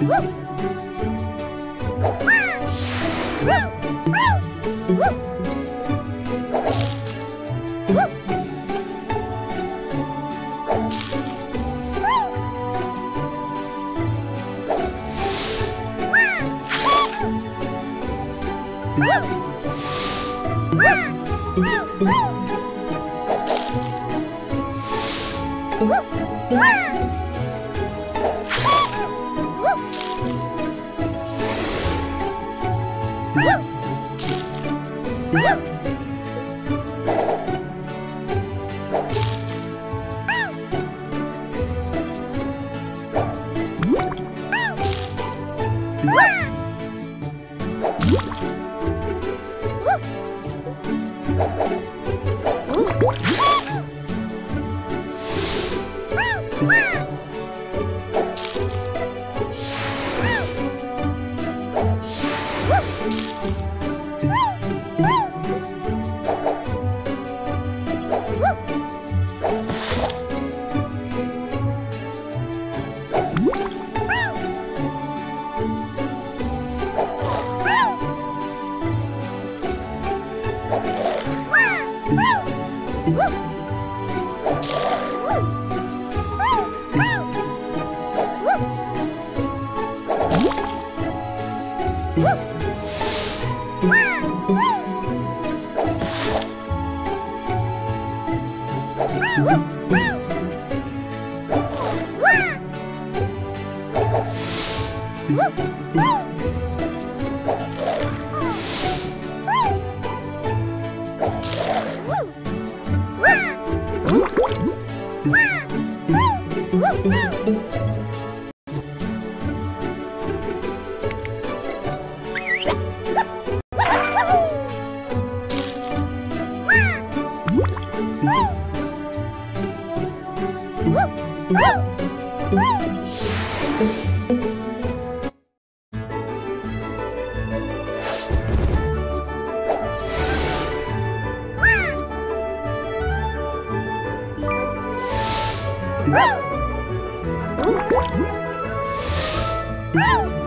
Woo! Wow! Woo! Woo! Woo!